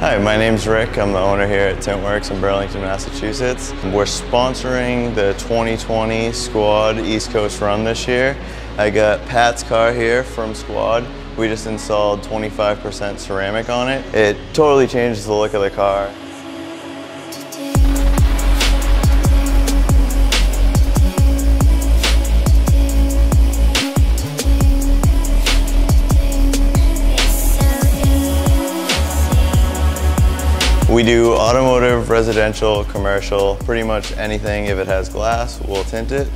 Hi, my name's Rick. I'm the owner here at Tintworks in Burlington, Massachusetts. We're sponsoring the 2020 Squad East Coast Run this year. I got Pat's car here from Squad. We just installed 25% ceramic on it. It totally changes the look of the car. We do automotive, residential, commercial, pretty much anything. If it has glass, we'll tint it.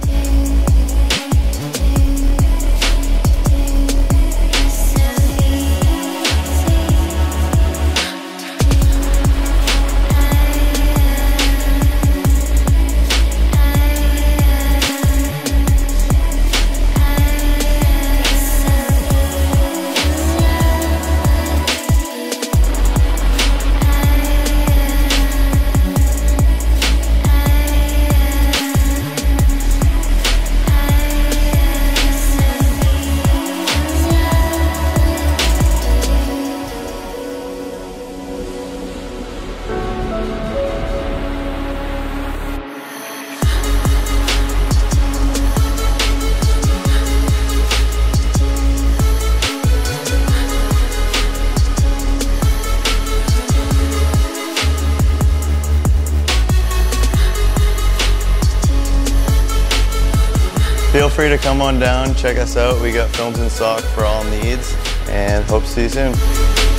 Feel free to come on down, check us out. We got films in stock for all needs and hope to see you soon.